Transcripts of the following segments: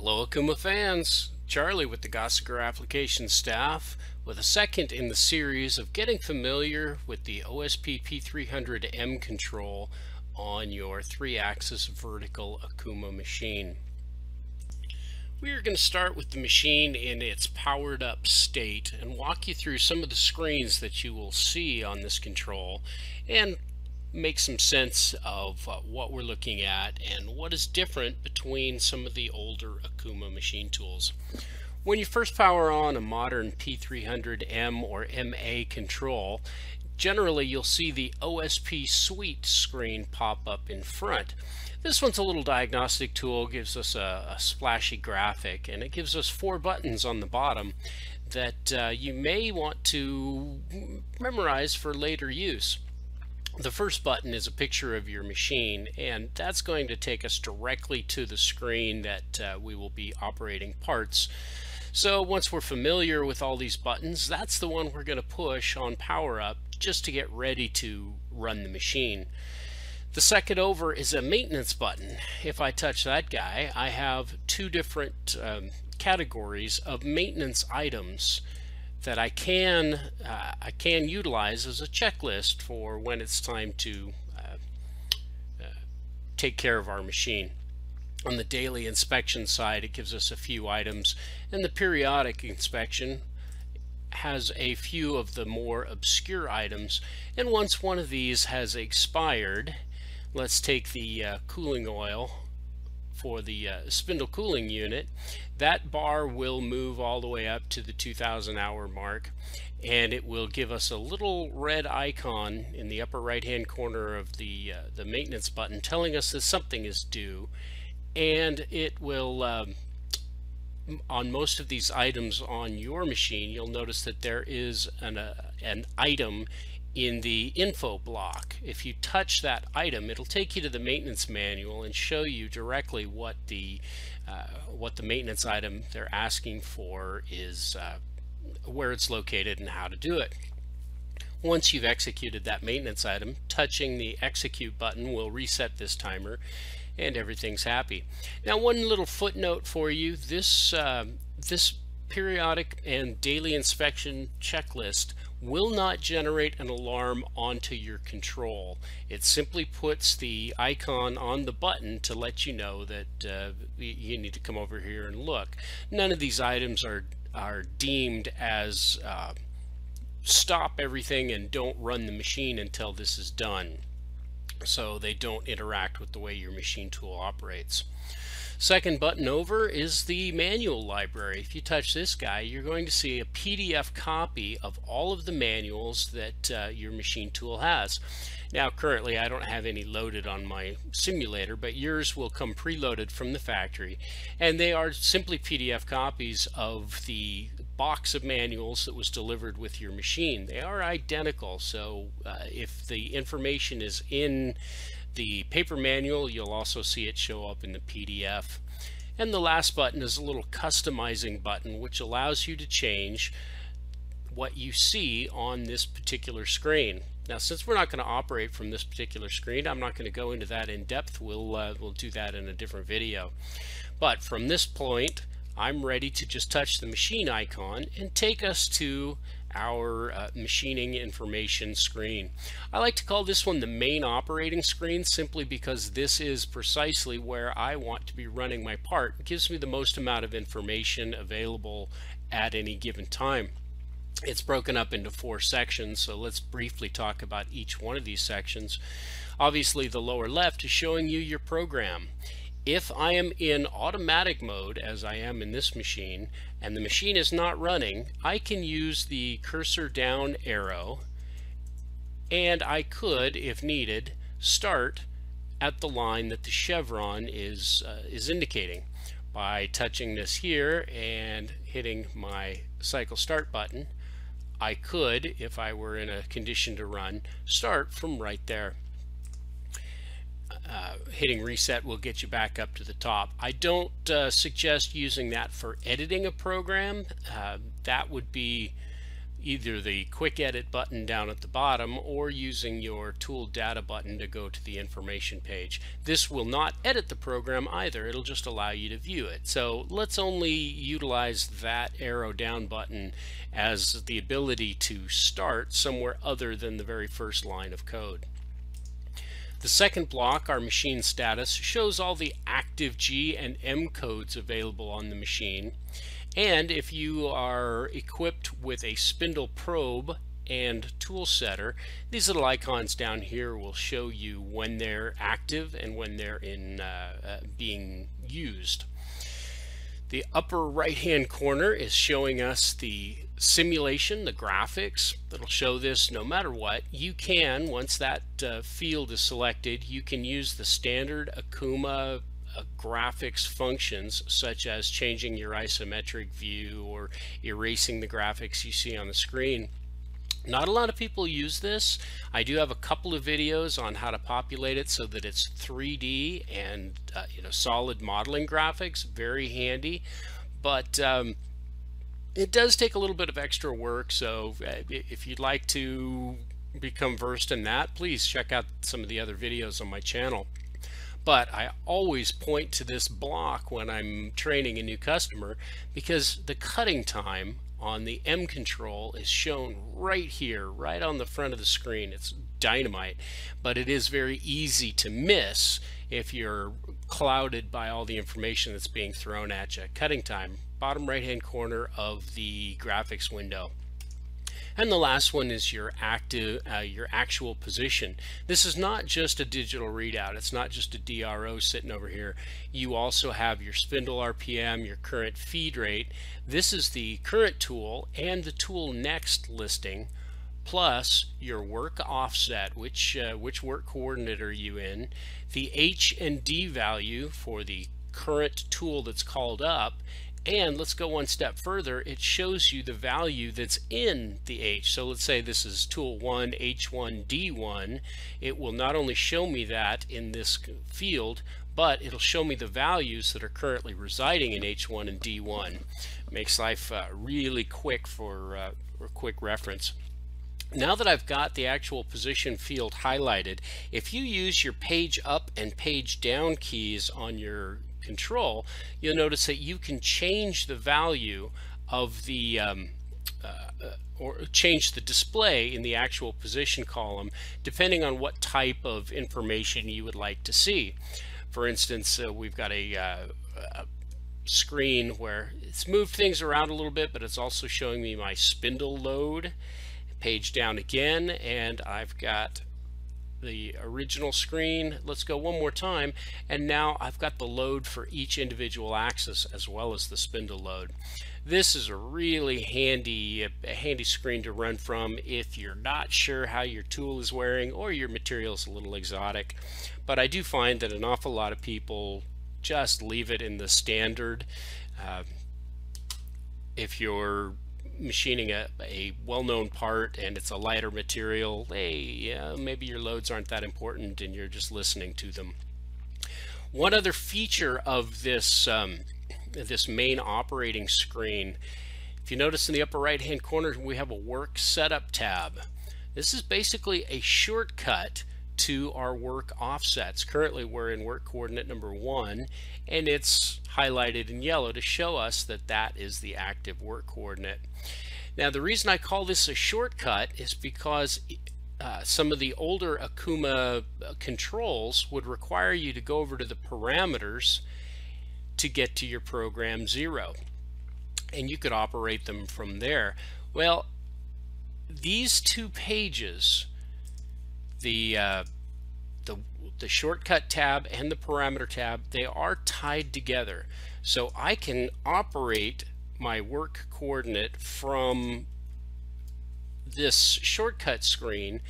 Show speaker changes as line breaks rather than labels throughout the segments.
Hello Okuma fans, Charlie with the Gosiger application staff with a second in the series of getting familiar with the OSP P300M control on your three-axis vertical Okuma machine. We are going to start with the machine in its powered up state and walk you through some of the screens that you will see on this control and make some sense of uh, what we're looking at and what is different between some of the older Okuma machine tools. When you first power on a modern P300M or MA control, generally you'll see the OSP Suite screen pop up in front. This one's a little diagnostic tool, gives us a, a splashy graphic, and it gives us four buttons on the bottom that uh, you may want to memorize for later use. The first button is a picture of your machine and that's going to take us directly to the screen that uh, we will be operating parts. So once we're familiar with all these buttons, that's the one we're going to push on power up just to get ready to run the machine. The second over is a maintenance button. If I touch that guy, I have two different um, categories of maintenance items that I can uh, I can utilize as a checklist for when it's time to uh, uh, take care of our machine. On the daily inspection side, it gives us a few items, and the periodic inspection has a few of the more obscure items. And once one of these has expired, let's take the uh, cooling oil for the uh, spindle cooling unit, that bar will move all the way up to the 2000 hour mark and it will give us a little red icon in the upper right hand corner of the uh, the maintenance button telling us that something is due and it will um, on most of these items on your machine you'll notice that there is an, uh, an item in the info block. If you touch that item, it'll take you to the maintenance manual and show you directly what the uh, what the maintenance item they're asking for is, uh, where it's located and how to do it. Once you've executed that maintenance item, touching the execute button will reset this timer and everything's happy. Now one little footnote for you, this, uh, this periodic and daily inspection checklist will not generate an alarm onto your control. It simply puts the icon on the button to let you know that uh, you need to come over here and look. None of these items are, are deemed as uh, stop everything and don't run the machine until this is done. So they don't interact with the way your machine tool operates. Second button over is the manual library. If you touch this guy, you're going to see a PDF copy of all of the manuals that uh, your machine tool has. Now currently I don't have any loaded on my simulator, but yours will come preloaded from the factory. And they are simply PDF copies of the box of manuals that was delivered with your machine. They are identical, so uh, if the information is in the paper manual, you'll also see it show up in the PDF. And the last button is a little customizing button which allows you to change what you see on this particular screen. Now since we're not going to operate from this particular screen, I'm not going to go into that in depth. We'll, uh, we'll do that in a different video. But from this point, I'm ready to just touch the machine icon and take us to our uh, machining information screen. I like to call this one the main operating screen simply because this is precisely where I want to be running my part. It gives me the most amount of information available at any given time. It's broken up into four sections, so let's briefly talk about each one of these sections. Obviously, the lower left is showing you your program. If I am in automatic mode, as I am in this machine, and the machine is not running, I can use the cursor down arrow, and I could, if needed, start at the line that the chevron is, uh, is indicating by touching this here and hitting my cycle start button. I could, if I were in a condition to run, start from right there uh, hitting reset will get you back up to the top. I don't uh, suggest using that for editing a program. Uh, that would be either the quick edit button down at the bottom or using your tool data button to go to the information page. This will not edit the program either, it'll just allow you to view it. So let's only utilize that arrow down button as the ability to start somewhere other than the very first line of code. The second block, our machine status, shows all the active G and M codes available on the machine. And if you are equipped with a spindle probe and tool setter, these little icons down here will show you when they're active and when they're in uh, uh, being used. The upper right hand corner is showing us the simulation, the graphics that'll show this no matter what. You can, once that uh, field is selected, you can use the standard Okuma uh, graphics functions such as changing your isometric view or erasing the graphics you see on the screen. Not a lot of people use this. I do have a couple of videos on how to populate it so that it's 3D and uh, you know solid modeling graphics. Very handy. But um, it does take a little bit of extra work. So uh, if you'd like to become versed in that, please check out some of the other videos on my channel. But I always point to this block when I'm training a new customer because the cutting time on the M control is shown right here, right on the front of the screen. It's dynamite, but it is very easy to miss if you're clouded by all the information that's being thrown at you. Cutting time, bottom right hand corner of the graphics window. And the last one is your active, uh, your actual position. This is not just a digital readout. It's not just a DRO sitting over here. You also have your spindle RPM, your current feed rate. This is the current tool and the tool next listing plus your work offset, which uh, which work coordinate are you in, the H and D value for the current tool that's called up, and let's go one step further. It shows you the value that's in the H. So let's say this is tool 1, H1D1. It will not only show me that in this field, but it'll show me the values that are currently residing in H1 and D1. Makes life uh, really quick for, uh, for quick reference. Now that I've got the actual position field highlighted, if you use your page up and page down keys on your control, you'll notice that you can change the value of the um, uh, or change the display in the actual position column depending on what type of information you would like to see. For instance, uh, we've got a, uh, a, screen where it's moved things around a little bit, but it's also showing me my spindle load. Page down again, and I've got the original screen. Let's go one more time. And now I've got the load for each individual axis as well as the spindle load. This is a really handy, a handy screen to run from if you're not sure how your tool is wearing or your material is a little exotic. But I do find that an awful lot of people just leave it in the standard. Uh, if you're machining a, a well-known part and it's a lighter material, hey, yeah, maybe your loads aren't that important and you're just listening to them. One other feature of this, um, this main operating screen, if you notice in the upper right hand corner, we have a work setup tab. This is basically a shortcut to our work offsets. Currently we're in work coordinate number one and it's highlighted in yellow to show us that that is the active work coordinate. Now the reason I call this a shortcut is because uh, some of the older Okuma uh, controls would require you to go over to the parameters to get to your program zero and you could operate them from there. Well these two pages the uh, the the shortcut tab and the parameter tab they are tied together so I can operate my work coordinate from this shortcut screen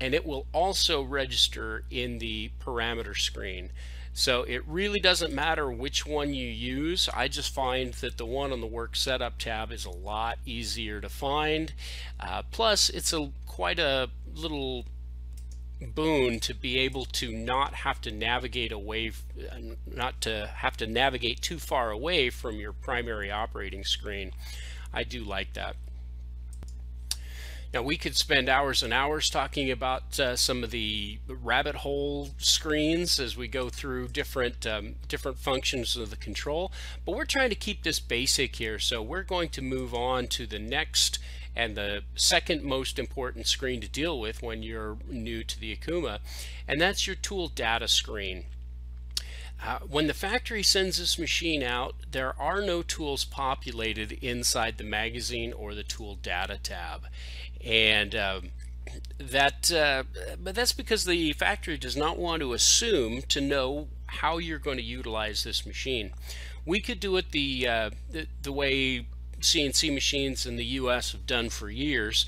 and it will also register in the parameter screen so it really doesn't matter which one you use. I just find that the one on the work setup tab is a lot easier to find. Uh, plus it's a quite a little boon to be able to not have to navigate away, not to have to navigate too far away from your primary operating screen. I do like that. Now we could spend hours and hours talking about uh, some of the rabbit hole screens as we go through different um, different functions of the control, but we're trying to keep this basic here. So we're going to move on to the next and the second most important screen to deal with when you're new to the Okuma, and that's your tool data screen. Uh, when the factory sends this machine out, there are no tools populated inside the magazine or the tool data tab. And um, that, uh, but that's because the factory does not want to assume to know how you're going to utilize this machine. We could do it the, uh, the, the way CNC machines in the US have done for years.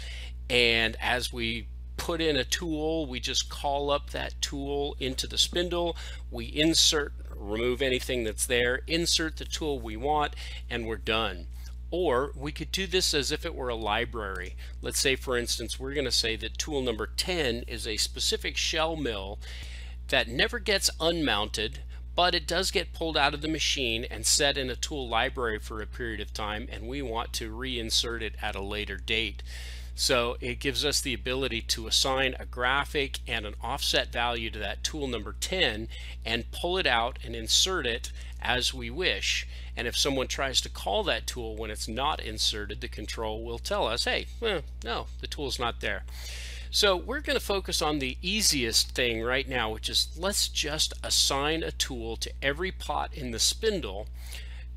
And as we put in a tool, we just call up that tool into the spindle, we insert, remove anything that's there, insert the tool we want, and we're done. Or we could do this as if it were a library. Let's say, for instance, we're going to say that tool number 10 is a specific shell mill that never gets unmounted, but it does get pulled out of the machine and set in a tool library for a period of time, and we want to reinsert it at a later date. So it gives us the ability to assign a graphic and an offset value to that tool number 10 and pull it out and insert it as we wish. And if someone tries to call that tool when it's not inserted, the control will tell us, hey, well, no, the tool's not there. So we're going to focus on the easiest thing right now, which is let's just assign a tool to every pot in the spindle,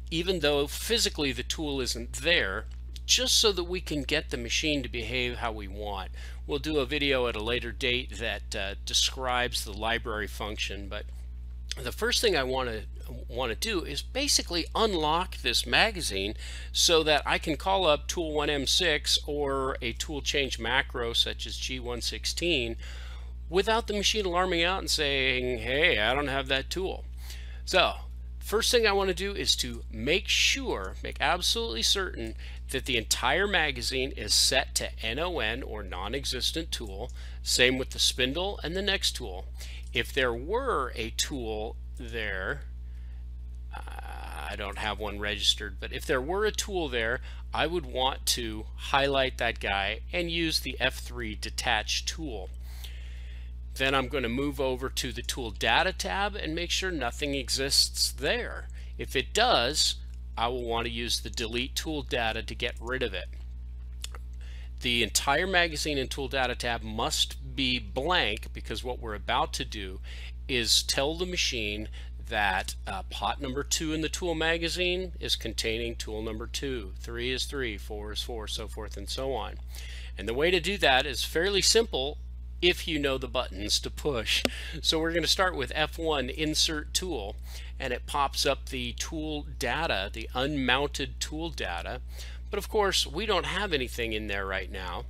even though physically the tool isn't there, just so that we can get the machine to behave how we want. We'll do a video at a later date that uh, describes the library function, but the first thing I want to want to do is basically unlock this magazine so that I can call up tool 1M6 or a tool change macro such as G116 without the machine alarming out and saying, hey, I don't have that tool. So first thing I want to do is to make sure, make absolutely certain that the entire magazine is set to NON or non-existent tool. Same with the spindle and the next tool. If there were a tool there, uh, I don't have one registered, but if there were a tool there, I would want to highlight that guy and use the F3 detach tool. Then I'm going to move over to the tool data tab and make sure nothing exists there. If it does, I will want to use the delete tool data to get rid of it. The entire magazine and tool data tab must be blank because what we're about to do is tell the machine that uh, pot number two in the tool magazine is containing tool number two, three is three, four is four, so forth and so on. And the way to do that is fairly simple if you know the buttons to push. So we're going to start with F1 insert tool and it pops up the tool data, the unmounted tool data. But of course we don't have anything in there right now.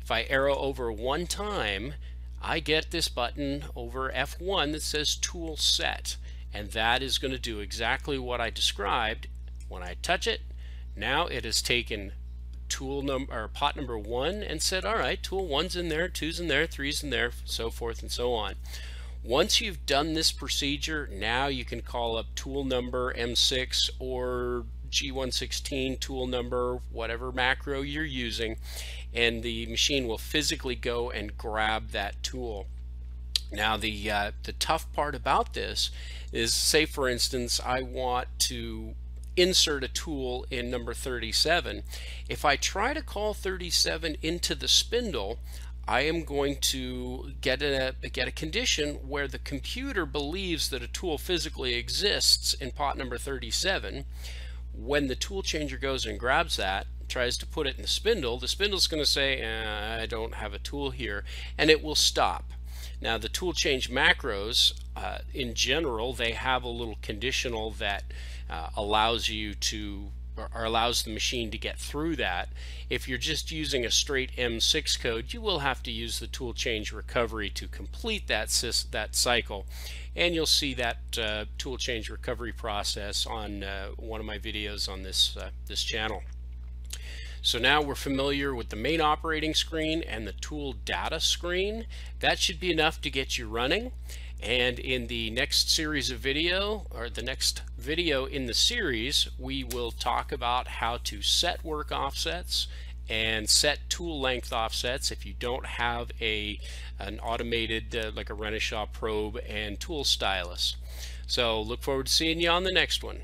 If I arrow over one time I get this button over F1 that says tool set and that is going to do exactly what I described. When I touch it now it has taken tool number or pot number one and said, all right, tool one's in there, two's in there, three's in there, so forth and so on. Once you've done this procedure, now you can call up tool number M6 or G116 tool number, whatever macro you're using, and the machine will physically go and grab that tool. Now the uh, the tough part about this is say for instance I want to insert a tool in number 37. If I try to call 37 into the spindle, I am going to get a, get a condition where the computer believes that a tool physically exists in pot number 37. When the tool changer goes and grabs that, tries to put it in the spindle, the spindle's going to say, eh, I don't have a tool here, and it will stop. Now the tool change macros, uh, in general, they have a little conditional that uh, allows you to or allows the machine to get through that. If you're just using a straight M6 code, you will have to use the tool change recovery to complete that, that cycle. And you'll see that uh, tool change recovery process on uh, one of my videos on this, uh, this channel. So now we're familiar with the main operating screen and the tool data screen. That should be enough to get you running. And in the next series of video, or the next video in the series, we will talk about how to set work offsets and set tool length offsets if you don't have a an automated uh, like a Renishaw probe and tool stylus. So look forward to seeing you on the next one.